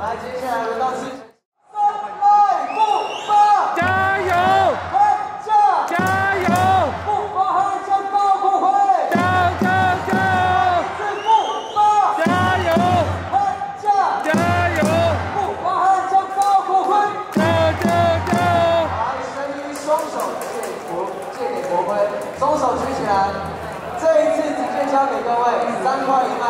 来，接下来轮到是。三块木板，加油！嗨，加！加油！不发汗将包过会。加油，加油！三块，加油！嗨，加！加油！不发汗将包过会。加油，加油！来，声音双手借国借给国徽，双手举起来。这一次直接交给各位，三块一卖。